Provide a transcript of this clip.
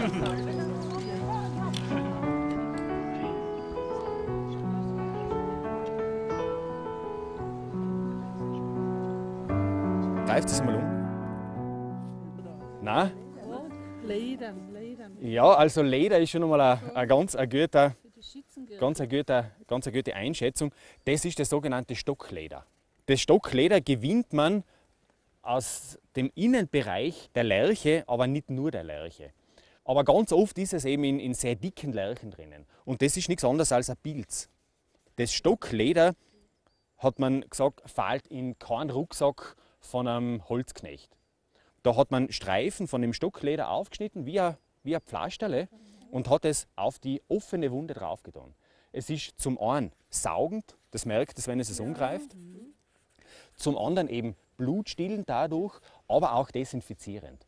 Greift es mal um? Nein? Leder, Leder. Ja, also Leder ist schon einmal ein, ein ganz ein guter, ganz, eine gute, ganz eine gute Einschätzung. Das ist das sogenannte Stockleder. Das Stockleder gewinnt man aus dem Innenbereich der Lerche, aber nicht nur der Lerche. Aber ganz oft ist es eben in, in sehr dicken Lärchen drinnen. Und das ist nichts anderes als ein Pilz. Das Stockleder, hat man gesagt, fällt in keinen Rucksack von einem Holzknecht. Da hat man Streifen von dem Stockleder aufgeschnitten, wie ein, wie ein Pflasterle, und hat es auf die offene Wunde draufgetan. Es ist zum einen saugend, das merkt es, wenn es es umgreift. Zum anderen eben blutstillend dadurch, aber auch desinfizierend.